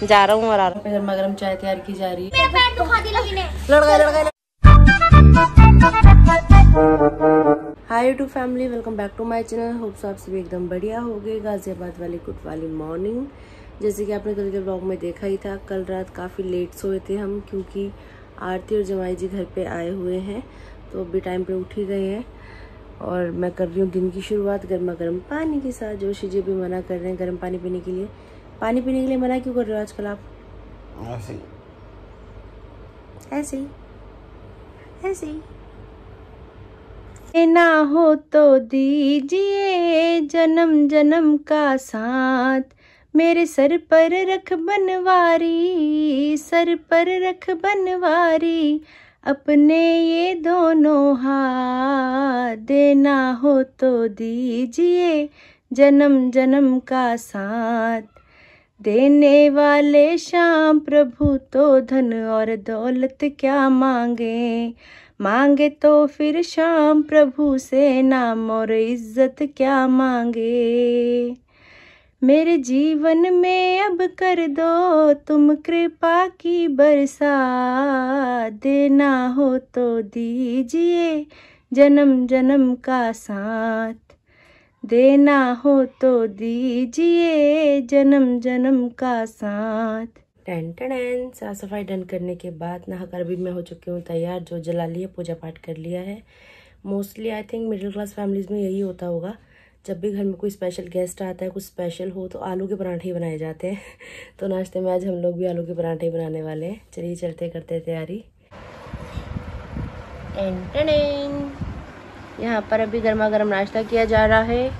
जा रहा हूँ और आ रहा हूँ। गर्मा गर्म चाय तैयार की जा रही है। लड़का लड़का hi YouTube family welcome back to my channel hopes आप सभी एकदम बढ़िया हो गए गाजियाबाद वाली गुड वाली मॉर्निंग जैसे कि आपने कल के ब्लॉग में देखा ही था कल रात काफ़ी लेट सोए थे हम क्योंकि आरती और जमाई जी घर पे आए हुए हैं तो अभी टाइम पे उठ ही गए हैं। और मैं कर रही हूँ दिन की शुरुआत गर्मा गर्म पानी के साथ। जोशी जी भी मना कर रहे हैं गर्म पानी पीने के लिए। पानी पीने के लिए मना क्यों कर रहे हो आजकल आप? ऐसे ही। ऐसे ही। ऐसे ही। ना हो तो दीजिए जन्म जन्म का साथ। मेरे सर पर रख बनवारी सर पर रख बनवारी अपने ये दोनों हाथ। देना हो तो दीजिए जन्म जन्म का साथ। देने वाले श्याम प्रभु तो धन और दौलत क्या मांगे? मांगे तो फिर श्याम प्रभु से नाम और इज़्ज़त क्या मांगे? मेरे जीवन में अब कर दो तुम कृपा की बरसा देना हो तो दीजिए जन्म जन्म का साथ। देना हो तो दीजिए जन्म जन्म का साथ। टेन टेन साफ़ सफ़ाई डन करने के बाद नहाकर अभी मैं हो चुकी हूँ तैयार, जो जला लिया, पूजा पाठ कर लिया है। Mostly I think middle class families में यही होता होगा। जब भी घर में कोई स्पेशल गेस्ट आता है, कुछ स्पेशल हो तो आलू के पराठे ही बनाए जाते हैं। तो नाश्ते में आज हम लोग भी आलू के पराठे ही बनाने वाले हैं। चलिए चलते करते तैयारी। यहाँ पर अभी गर्मा गर्म नाश्ता किया जा रहा है।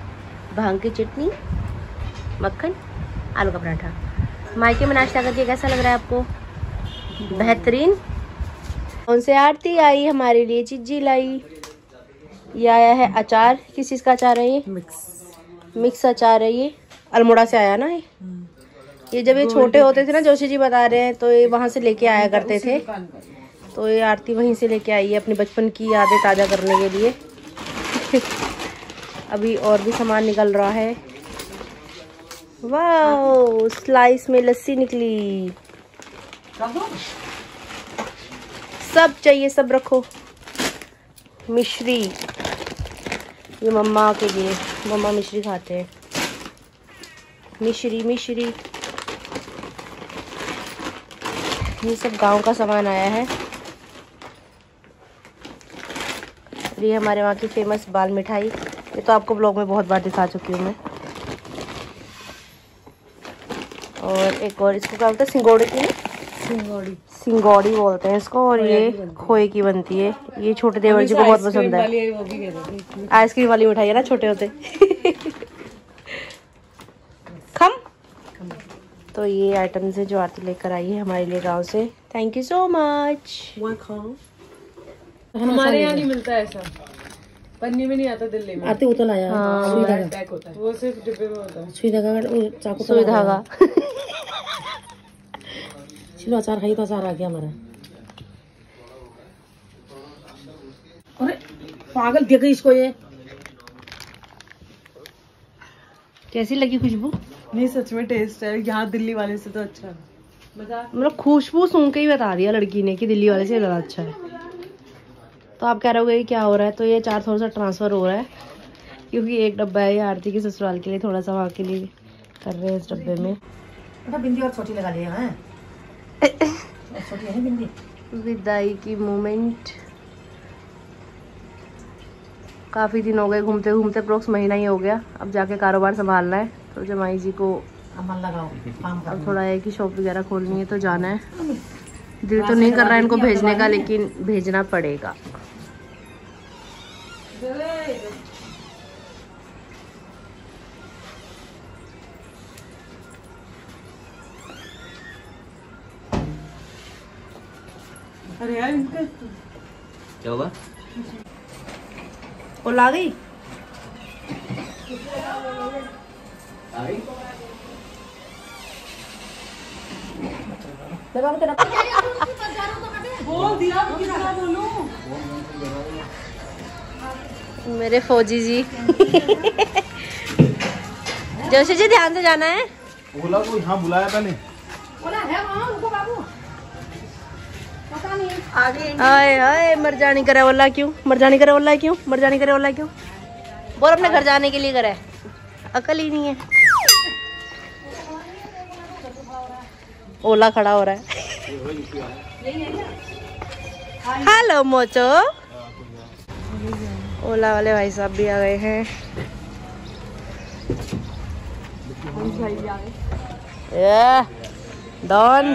भाँग की चटनी मक्खन आलू का पराठा। मायके में नाश्ता करके कैसा लग रहा है आपको? बेहतरीन। कौन से आरती आई हमारे लिए चिज्जी लाई? ये आया है अचार। किस चीज़ का अचार है ये? मिक्स। मिक्स अचार है ये। अल्मोड़ा से आया ना ये? ये जब ये छोटे होते थे ना जोशी जी बता रहे हैं तो ये वहाँ से लेके आया करते थे। तो ये आरती वहीं से लेके आई है अपने बचपन की यादें ताज़ा करने के लिए। अभी और भी सामान निकल रहा है। वाह स्लाइस में लस्सी निकली। सब चाहिए सब रखो। मिश्री। ये मम्मा के लिए। मम्मा मिश्री खाते हैं। मिश्री मिश्री। ये सब गाँव का सामान आया है। ये हमारे वहाँ की फ़ेमस बाल मिठाई। ये तो आपको ब्लॉग में बहुत बार दिखा चुकी हूँ मैं। और एक और इसको क्या बोलते हैं? सिंगोड़ी की? सिंगोड़ी। सिंगोड़ी बोलते हैं इसको और ये खोए की बनती है। ये छोटे देवर जी को बहुत पसंद है। आइसक्रीम वाली मिठाई है ना छोटे होते। खम। तो ये आइटम्स है जो आरती लेकर आई है हमारे लिए गाँव से। थैंक यू सो मच हमारे यहाँ नहीं मिलता ऐसा। पन्नी में नहीं आता दिल्ली में। आते उतल आया हाँ होता है। वो सिर्फ़ डिब्बे में होता है। सुई धागा चाकू सुई धागा चलो अचार खाई तो अचार आ गया हमारा। अरे पागल देख इसको ये। कैसी लगी खुशबू? नहीं सच में टेस्ट है। यहाँ दिल्ली वाले से तो अच्छा है। मतलब खुशबू सुन के ही बता दिया लड़की ने कि दिल्ली वाले से ज़्यादा अच्छा है। तो आप कह रहे होगे क्या हो रहा है? तो ये चार थोड़ा सा ट्रांसफ़र हो रहा है। क्योंकि एक डब्बा है ये आरती के ससुराल के लिए थोड़ा सा वहाँ के लिए कर रहे हैं इस डब्बे में। बेटा बिंदी और छोटी लगा लिया है। छोटी है बिंदी? विदाई की मोमेंट। काफ़ी दिन हो गए घूमते घूमते प्रोक्स महीना ही हो गया। अब जाके कारोबार संभालना है तो जमाई जी को अमल लगाओ काम अब थोड़ा है कि शॉप वगैरह खोलनी है तो जाना है। दिल तो नहीं कर रहा है इनको भेजने का लेकिन भेजना पड़ेगा। अरे यार इनका क्या होगा वो ला गई बोल दिया तो बोलूँ मेरे फौजी जी। जोशी जी ध्यान से जाना है? ओला को यहाँ बुलाया पहले बोला है वहाँ रुको बाबू। पता नहीं। आगे आए आए मर जानी करे ओला क्यों? मर जानी करे ओला क्यों? मर जानी करे ओला क्यों? बोल अपने घर जाने के लिए करे अकल ही नहीं है। ओला खड़ा हो रहा है। हेलो मोचो। ओला वाले भाई साहब भी आ गए हैं। ये, डॉन।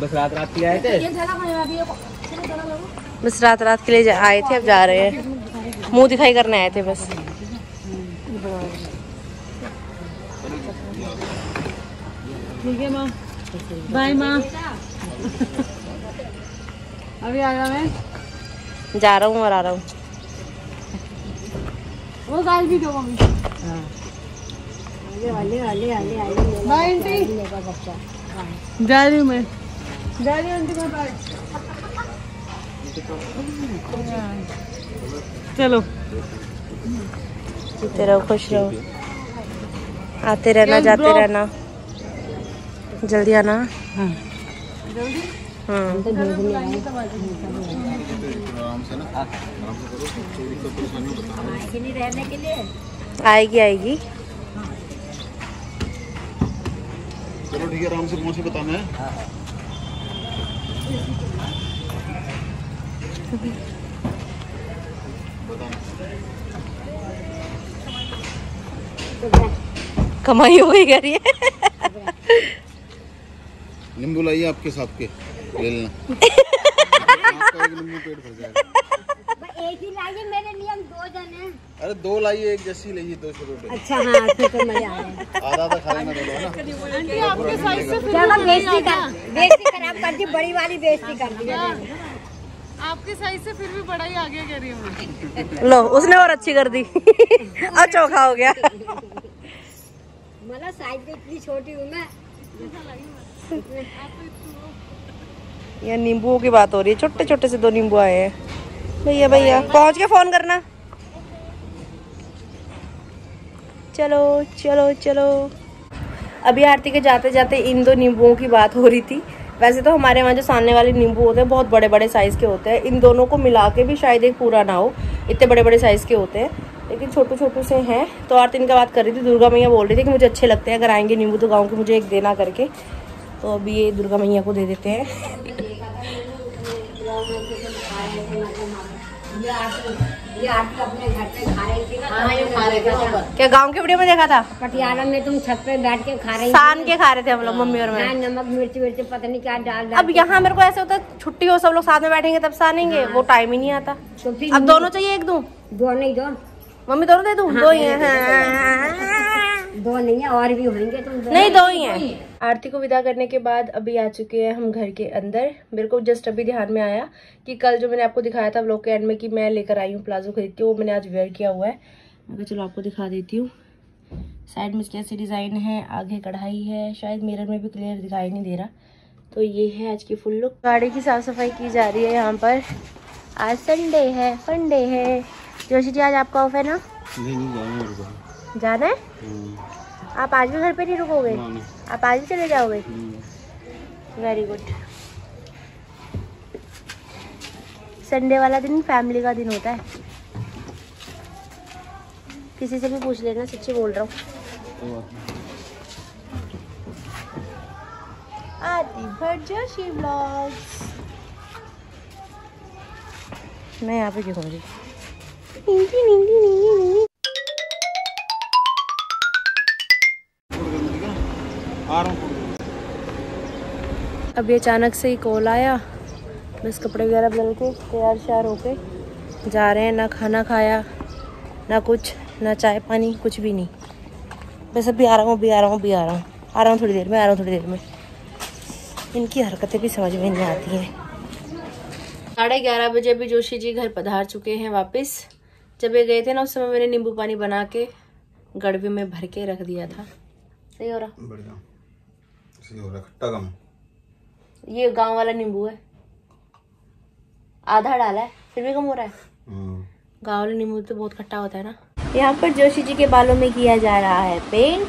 बस रात रात की आए थे? बस रात रात के लिए आए थे अब जा रहे हैं। मुँह दिखाई करने आए थे बस। ठीक है माँ। बाय माँ अभी आया मैं? जा रहा हूँ और आ रहा हूँ। वो गाल भी दो मम्मी। बाय आंटी जा रही हूँ मैं। जा रही हूँ आंटी मैं बाय चलो। जीते रहो खुश रहो आते रहना जाते रहना। जल्दी आना। हाँ। हम्म आएगी आएगी। चलो ठीक है आराम से मुझे बताना है। कमाई हो गई करिए नींबू लाइए आपके साथ के ले लेना। आपका एक नींबू पेट भर जाएगा एक ही लाइए मेरे लिए हम दो जन हैं। अरे दो लाइए एक जैसी लाइए दो छोटे छोटे अच्छा हाँ फिर तो मज़ा आधा आधा खा लेना दोनों ना। चलो बेइज्जती कर बेइज्जती खराब कर दी बड़ी वाली बेइज्जती कर दी। आपके साइज़ से फिर भी बड़ा ही आगे कह रही हूँ लो उसने और अच्छी कर दी। अब चौखा हो गया। मतलब साइज़ इतनी छोटी हूँ मैं। ये नींबुओं की बात हो रही है। छोटे छोटे से दो नींबू आए हैं। भैया भैया, पहुँच के फ़ोन करना। चलो चलो चलो। अभी आरती के जाते जाते इन दो नींबुओं की बात हो रही थी। वैसे तो हमारे वहाँ जो सामने वाले नींबू होते हैं, बहुत बड़े बड़े साइज़ के होते हैं। इन दोनों को मिला के भी शायद एक पूरा ना हो। इतने बड़े बड़े साइज़ के होते हैं। लेकिन छोटू छोटू से हैं। तो आरती इनका बात कर रही थी। दुर्गा मैया बोल रही थी कि मुझे अच्छे लगते हैं। अगर आएँगे नींबू तो गाँव के मुझे एक देना करके। तो अभी ये दुर्गा मैया को दे देते हैं। ये आरती अपने घर पे खा रही थी ना हाँ ये खा रहे थे वहाँ पर क्या गाँव के वीडियो में देखा था? पटियाला में तुम छत पे बैठ के खा रही सान के खा रहे थे हम लोग मम्मी और मैं। हाँ नमक मिर्च मिर्च पता नहीं क्या डाल अब यहाँ मेरे को ऐसे होता है छुट्टी हो सब लोग साथ में बैठेंगे तब सानेंगे वो टाइम ही नहीं आता। तो अब दोनों चाहिए एक दूँ? दो नहीं दो। मम्मी दोनों दे दूँ दो ही हैं। हाँ। दो नहीं है और भी होंगे तुम दो नहीं दो ही हैं। आरती को विदा करने के बाद अभी आ चुके हैं हम घर के अंदर। मेरे को जस्ट अभी ध्यान में आया कि कल जो मैंने आपको दिखाया था ब्लॉग के एंड में कि मैं लेकर आई हूँ प्लाजो खरीद के वो मैंने आज वेयर किया हुआ है। मैं चलो आपको दिखा देती हूँ। साइड में इसके ऐसे डिज़ाइन है आगे कढ़ाई है शायद मिरर में भी क्लियर दिखाई नहीं दे रहा। तो ये है आज की फुल लुक गाड़ी की साफ़ सफ़ाई की जा रही है यहाँ पर। आज संडे है फंडे है। जोशी जी आज आपका ऑफ़ है ना? नहीं नहीं जाना मेरे को जाना है? हम्म, आप आज भी घर पे नहीं रुकोगे? आप आज भी चले जाओगे? हम्म। वेरी गुड संडे वाला दिन फैमिली का दिन होता है। किसी से भी पूछ लेना सच्ची बोल रहा हूँ। जोशी ब्लॉग्स मैं यहाँ पे हूँ? अभी अचानक से ही कॉल आया। बस कपड़े वगैरह बदल के तैयार श्यार होके जा रहे हैं। ना खाना खाया, ना कुछ, ना चाय पानी, कुछ भी नहीं। बस अभी आ रहा हूँ अभी आ रहा हूँ अभी आ रहा हूँ। आ रहा हूँ थोड़ी देर में, आ रहा हूँ थोड़ी देर में। इनकी हरकतें भी समझ में नहीं आती हैं। साढ़े ग्यारह बजे अभी जोशी जी घर पधार चुके हैं वापस। जब ये गए थे ना उस समय मैंने नींबू पानी बना के गड़बे में भर के रख दिया था। सही हो रहा? बढ़िया। सही हो रहा खट्टा कम। ये गाँव वाला नींबू है। आधा डाला है फिर भी कम हो रहा है। हम्म। गाँव वाला नींबू तो बहुत खट्टा होता है ना। यहाँ पर जोशी जी के बालों में किया जा रहा है पेंट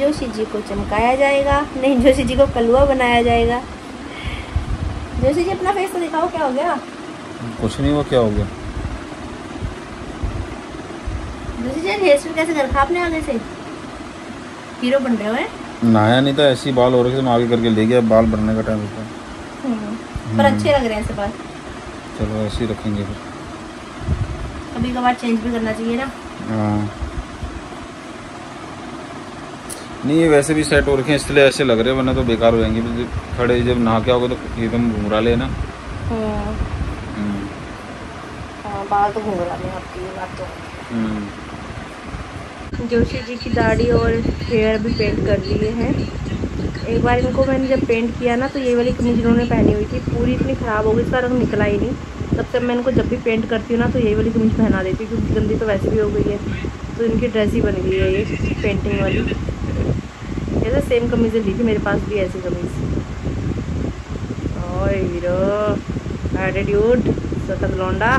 जोशी जी को चमकाया जाएगा। नहीं जोशी जी को कलुआ बनाया जाएगा। जोशी जी अपना फेस तो दिखाओ क्या हो गया? कुछ नहीं वो क्या हो गया? हेयर स्टाइल कैसे कर आपने आगे से? हीरो बन रहे हो हैं? नहाया नहीं था ऐसे बाल हो रखे थे मैं आगे करके ले गया बाल भरने का टाइम होता हम्म, पर अच्छे लग रहे हैं ऐसे बाल। चलो ऐसे ही रखेंगे फिर। कभी कभार चेंज भी करना चाहिए ना। हाँ। नहीं ये वैसे भी सेट हो रखे हैं इसलिए ऐसे लग रहे हैं वरना तो बेकार हो जाएँगे। खड़े जब नहा के आओगे तो एकदम घुमरा ले ना। हम्म, हम्म, हाँ बाल तो आपकी बात तो हम्म। जोशी जी की दाढ़ी और हेयर भी पेंट कर लिए हैं। एक बार इनको मैंने जब पेंट किया ना तो ये वाली कमीज इन्होंने पहनी हुई थी। पूरी इतनी ख़राब हो गई इसका रंग निकला ही नहीं। तब से मैं इनको जब भी पेंट करती हूँ ना तो यही वाली कमीज पहना देती हूँ, क्योंकि गंदी तो वैसे भी हो गई है। तो इनकी ड्रेस ही बन गई है ये पेंटिंग वाली। ऐसे सेम कमीज़ें ली थी, मेरे पास भी ऐसी कमीज़। ओए हीरो एटीट्यूड सतत लौंडा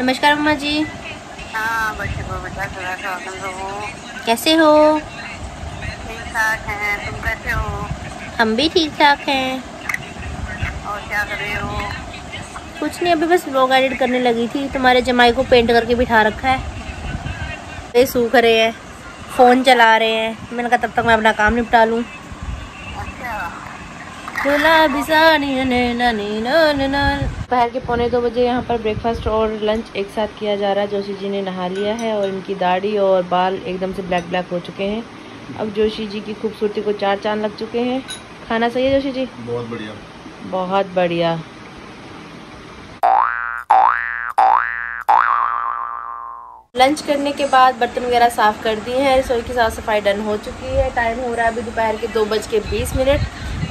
नमस्कार अम्मा जी। कैसे हो? तुम कैसे हो हम भी ठीक ठाक हैं। और क्या कर रहे हो कुछ नहीं, अभी बस ब्लॉग एडिट करने लगी थी। तुम्हारे जमाई को पेंट करके बिठा रखा है। सूख रहे हैं फ़ोन चला रहे हैं। मैंने कहा, तब तक मैं अपना काम निपटा लूँ। दोपहर के पौने दो बजे यहाँ पर ब्रेकफास्ट और लंच एक साथ किया जा रहा है। जोशी जी ने नहा लिया है और इनकी दाढ़ी और बाल एकदम से ब्लैक ब्लैक हो चुके हैं। अब जोशी जी की खूबसूरती को चार चाँद लग चुके हैं। खाना सही है जोशी जी? बहुत बढ़िया। बहुत बढ़िया। लंच करने के बाद बर्तन वगैरह साफ़ कर दिए हैं। रसोई की साफ़ सफ़ाई डन हो चुकी है। टाइम हो रहा है अभी दोपहर के दो बज के बीस मिनट।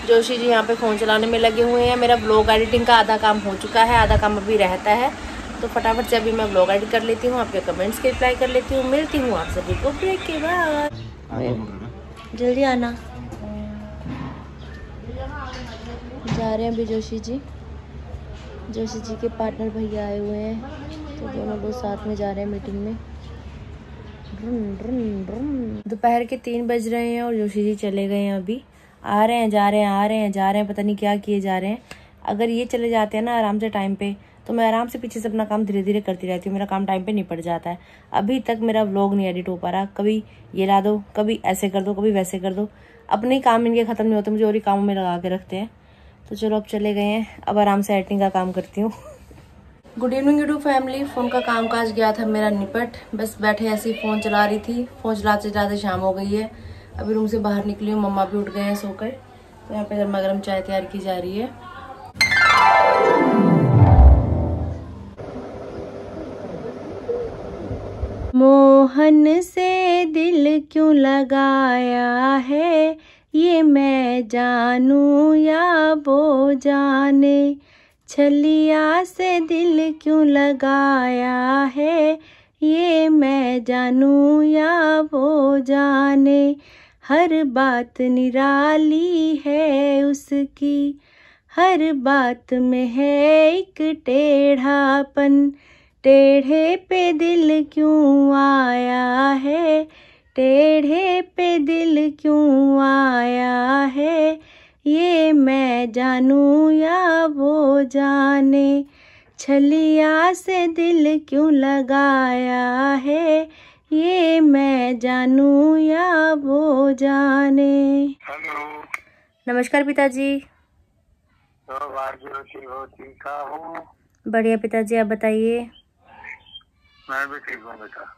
जोशी जी यहाँ पे फ़ोन चलाने में लगे हुए हैं। मेरा ब्लॉग एडिटिंग का आधा काम हो चुका है, आधा काम अभी रहता है। तो फटाफट से अभी मैं ब्लॉग एडिट कर लेती हूँ, आपके कमेंट्स के रिप्लाई कर लेती हूँ। मिलती हूँ आप सभी को ब्रेक के बाद। जल्दी आना। जा रहे हैं अभी जोशी जी। जोशी जी के पार्टनर भैया आए हुए हैं। तो दोनों लोग साथ में जा रहे हैं मीटिंग में। दोपहर के तीन बज रहे हैं और जोशी जी चले गए हैं अभी। आ रहे हैं, जा रहे हैं, आ रहे हैं, जा रहे हैं, पता नहीं क्या किए जा रहे हैं। अगर ये चले जाते हैं ना आराम से टाइम पे तो मैं आराम से पीछे से अपना काम धीरे धीरे करती रहती हूँ, मेरा काम टाइम पे निपट जाता है। अभी तक मेरा व्लॉग नहीं एडिट हो पा रहा, कभी ये ला दो, कभी ऐसे कर दो, कभी वैसे कर दो। अपने काम इनके ख़त्म नहीं होते, मुझे और ही कामों में लगा के रखते हैं। तो चलो अब चले गए हैं, अब आराम से एडिटिंग का काम करती हूँ। Good evening YouTube family phone का काम काज गया था मेरा निपट। बस बैठे ऐसे ही फ़ोन चला रही थी। फ़ोन चलाते चलाते शाम हो गई है। अभी रूम से बाहर निकली हूँ, मम्मा भी उठ गए हैं सोकर। तो यहाँ पे गर्मा गर्म चाय तैयार की जा रही है। मोहन से दिल क्यों लगाया है, ये मैं जानूं या वो जाने? छलिया से दिल क्यों लगाया है, ये मैं जानूं या वो जाने? हर बात निराली है उसकी। हर बात में है एक टेढ़ापन। टेढ़े पे दिल क्यों आया है? टेढ़े पे दिल क्यों आया है? ये मैं जानूं या वो जाने? छलिया से दिल क्यों लगाया है? ये मैं जानूं या वो जाने। हेलो। नमस्कार पिताजी। हूँ बढ़िया पिताजी आप बताइए। मैं भी ठीक हूँ बेटा।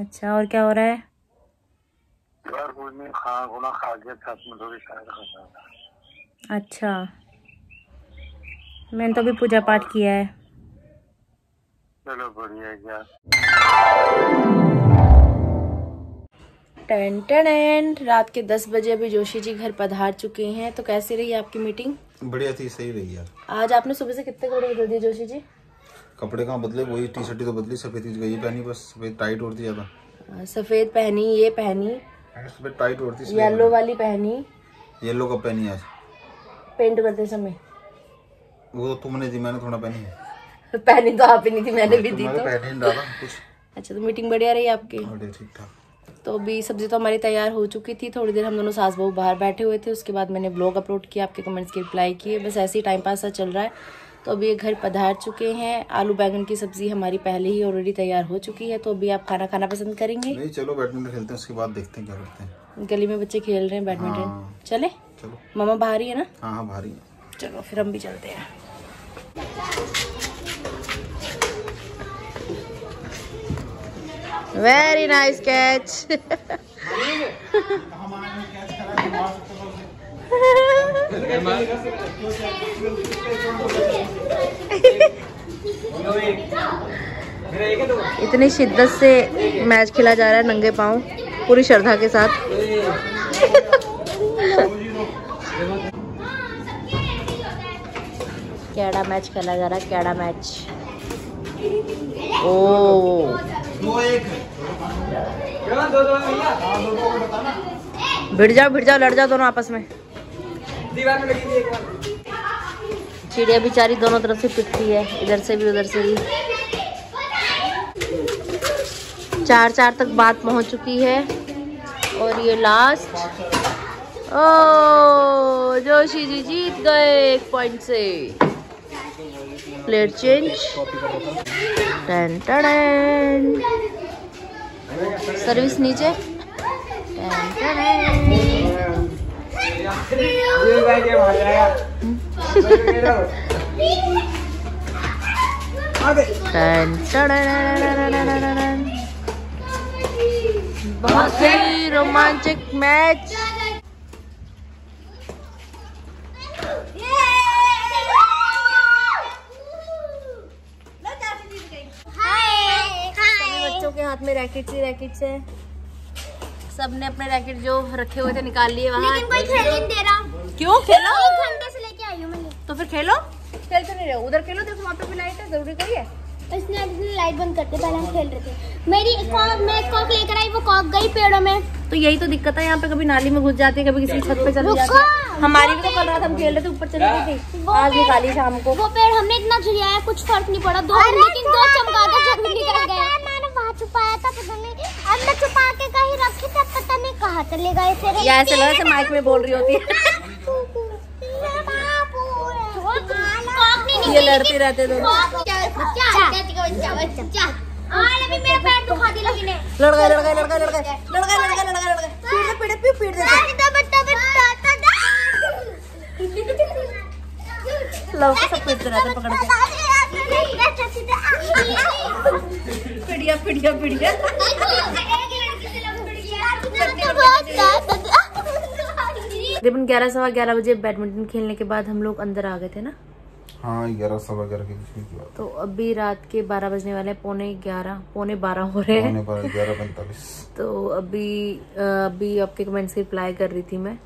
अच्छा और क्या हो रहा है? अच्छा। मैंने तो अभी पूजा पाठ किया है। चलो बढ़िया टन टन रात के दस बजे अभी जोशी जी घर पधार चुके हैं तो कैसी रही आपकी मीटिंग? बढ़िया थी सही रही यार। आज आपने सुबह से कितने कपड़े बदल दिए जोशी जी? कपड़े कहाँ बदले? वही टी शर्ट तो बदली सफ़ेद ही पहनी बस सफ़ेद टाइट होती ज़्यादा। सफ़ेद पहनी ये पहनी। सफ़ेद टाइट होती येलो वाली। पहनी। येलो कब पहनी आज? पेंट करते समय। वो तो तुमने दी मैंने थोड़ा पहनी है। पहनी तो आप ही नहीं थी मैंने भी दी तो। डाला कुछ। अच्छा तो मीटिंग बढ़िया रही आपकी? बड़े ठीक ठाक तो अभी सब्ज़ी तो हमारी तैयार हो चुकी थी थोड़ी देर हम दोनों सास बहू बाहर बैठे हुए थे उसके बाद मैंने ब्लॉग अपलोड किया आपके कमेंट्स की रिप्लाई किए बस ऐसे ही टाइम पास सा चल रहा है। तो अभी ये घर पधार चुके हैं आलू बैगन की सब्ज़ी हमारी पहले ही ऑलरेडी तैयार हो चुकी है तो अभी आप खाना खाना पसंद करेंगे? नहीं चलो बैडमिंटन खेलते हैं उसके बाद देखते हैं क्या करते हैं। गली में बच्चे खेल रहे हैं बैडमिंटन हाँ। चले? चलो। मामा बाहर ही है ना? हाँ हाँ भारी है। चलो फिर हम भी चलते हैं। वेरी नाइस कैच इतनी शिद्दत से मैच खेला जा रहा है नंगे पाँव, पूरी श्रद्धा के साथ। कैड़ा मैच खेला जा रहा है, कैड़ा मैच। ओ। भिड़ जाओ भिड़ जाओ लड़ जाओ दोनों आपस में। चिड़िया बेचारी दोनों तरफ़ से पिटती है इधर से भी उधर से भी। चार चार तक बात पहुँच चुकी है और ये लास्ट ओ जोशी जी जीत गए एक पॉइंट से। प्लेयर चेंज टन टन सर्विस नीचे बहुत ही रोमांचक मैच हाथ में रैकेट ही रैकेट है। सबने अपने रैकेट जो रखे हुए थे निकाल लिए वहाँ लेकिन कोई खेल नहीं दे रहा। क्यों? खेलो। एक घंटे से लेके आई हूँ तो फिर खेलो। खेल तो नहीं रहे उधर खेलो देखो वहाँ पे भी लाइट है ज़रूरी करिए इसने इसने लाइट बंद करते पहले हम खेल रहे थे। मेरी कॉक मैं कॉक लेकर आई वो कॉक गई पेड़ों में। तो यही तो दिक्कत है यहाँ पे कभी नाली में घुस जाती है कभी किसी छत पे चली जाती। है। हमारी भी तो कल रात हम खेल रहे थे ऊपर चली गई थी। आज निकाली शाम को। वो पेड़ हमने इतना झुरियाया कुछ फ़र्क नहीं पड़ा। दो लेकिन दो चमगादड़ ज़रूर निकल वहाँ छुपाया था पता नहीं। अब मैं छुपा के कहीं रखी था पता नहीं कहाँ चले गए फिर या ऐसे लगा माइक में बोल रही होती है। ये लड़ते रहते दोनों। अभी मेरा पैर दुखा दिया लेकिन ने। लड़ गए लड़ गए लड़ गए लड़ गए लड़ गए लड़ गए लड़ गए लड़ गए पीट पीट पीट दे। बता, बता, बता, लव को सब पीटते रहते पकड़ के। पिड़िया पिड़िया पिड़िया। तकरीबन ग्यारह सवा ग्यारह बजे बैडमिंटन खेलने के बाद हम लोग अंदर आ गए थे ना? हाँ ग्यारह सवा ग्यारह के बीच तो अभी रात के बारह बजने वाले पौने ग्यारह पौने बारह हो रहे हैं। पौने बारह ग्यारह पैंतालीस। तो अभी अभी आपके कमेंट्स की रिप्लाई कर रही थी मैं।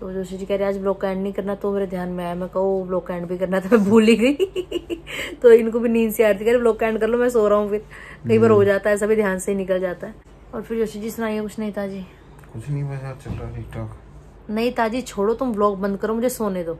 तो जोशी जी कह रहे आज ब्लॉक एंड नहीं करना तो मेरे ध्यान में आया। मैं कहूँ ब्लॉक एंड भी करना था मैं भूल ही गई। तो इनको भी नींद से आ रही थी। कह रहे ब्लॉग का एंड कर लो मैं सो रहा हूँ फिर। कई बार हो जाता है ऐसा भी ध्यान से ही निकल जाता है। और फिर जोशी जी सुनाइए कुछ नहीं ताजी। कुछ नहीं बस चल रहा ठीक ठाक नहीं ताजी छोड़ो तुम ब्लॉग बंद करो मुझे सोने दो।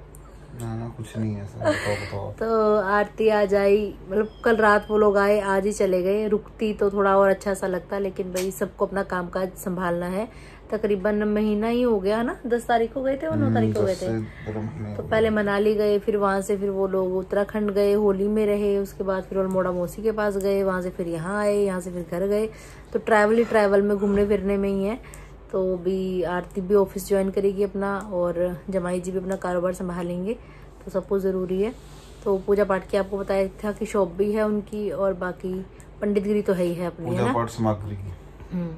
ना ना कुछ नहीं है तो आरती आज आई मतलब कल रात वो लोग आए आज ही चले गए। रुकती तो थोड़ा और अच्छा सा लगता लेकिन भाई सबको अपना काम काज संभालना है। तकरीबन महीना ही हो गया ना दस तारीख को गए थे और नौ तारीख को गए थे। तो पहले मनाली गए फिर वहाँ से फिर वो लोग उत्तराखंड गए होली में रहे उसके बाद फिर अल्मोड़ा मौसी के पास गए वहाँ से फिर यहाँ आए यहाँ से फिर घर गए। तो ट्रैवल ही ट्रैवल में घूमने फिरने में ही है। तो भी आरती भी ऑफ़िस ज्वाइन करेगी अपना और जमाई जी भी अपना कारोबार संभालेंगे तो सबको ज़रूरी है। तो पूजा पाठ की आपको बताया था कि शॉप भी है उनकी और बाकी पंडितगिरी तो है ही है अपनी है ना पाठ सामग्री की हम्म,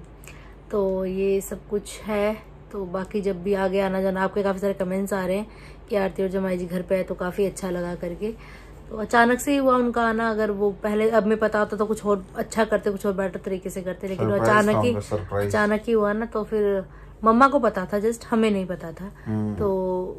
तो ये सब कुछ है। तो बाकी जब भी आगे आना जाना आपके काफ़ी सारे कमेंट्स आ रहे हैं कि आरती और जमाई जी घर पे है तो काफ़ी अच्छा लगा करके। तो अचानक से ही हुआ उनका आना अगर वो पहले अब में पता होता तो कुछ और अच्छा करते कुछ और बेटर तरीके से करते लेकिन वो अचानक ही अचानक ही हुआ ना तो फिर मम्मा को पता था जस्ट हमें नहीं पता था। हम्म। तो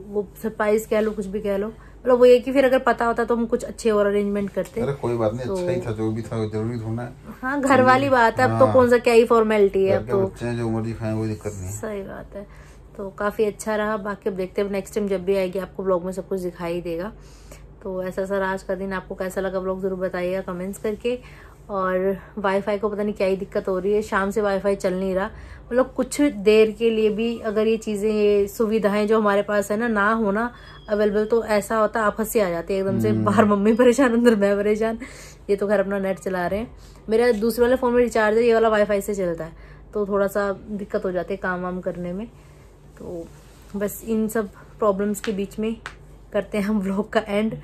वो सरप्राइज़ कह लो कुछ भी कह लो। मतलब वो ये कि फिर अगर पता होता तो हम कुछ अच्छे और अरेंजमेंट करते। अरे कोई बात नहीं तो- अच्छा ही था जो भी था वो ज़रूरी थोड़ा है। हाँ घर वाली बात है अब तो हाँ। कौन सा क्या ही फॉर्मेलिटी है अब तो। बच्चे जो मर्ज़ी खाएँ कोई दिक्कत नहीं सही बात है। तो काफ़ी अच्छा रहा बाकी अब देखते हैं नेक्स्ट टाइम जब भी आएगी आपको ब्लॉग में सब कुछ दिखाई देगा। तो ऐसा सर आज का दिन आपको कैसा लगा ब्लॉग ज़रूर बताइएगा कमेंट्स करके। और वाईफाई को पता नहीं क्या ही दिक्कत हो रही है। शाम से वाईफाई चल नहीं रहा। मतलब कुछ देर के लिए भी अगर ये चीज़ें ये सुविधाएँ जो हमारे पास है ना ना होना अवेलेबल तो ऐसा होता आप हँसी आ जाती है एकदम से। बाहर मम्मी परेशान अंदर मैं परेशान। ये तो घर अपना नेट चला रहे हैं। मेरा दूसरे वाले फ़ोन में रिचार्ज है ये वाला वाईफाई से चलता है। तो थोड़ा सा दिक्कत हो जाती है काम वाम करने में। तो बस इन सब प्रॉब्लम्स के बीच में करते हैं हम व्लॉग का एंड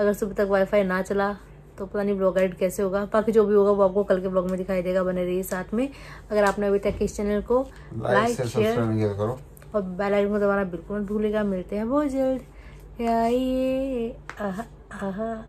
अगर सुबह तक वाईफाई ना चला तो पता नहीं ब्लॉग एडिट कैसे होगा। बाकी जो भी होगा वो आपको कल के ब्लॉग में दिखाई देगा बने रहिए साथ में। अगर आपने अभी तक इस चैनल को लाइक शेयर करो। और बेल आइकन को दबाना बिल्कुल मत भूलेगा मिलते हैं बहुत जल्द। आइए आहा आहा।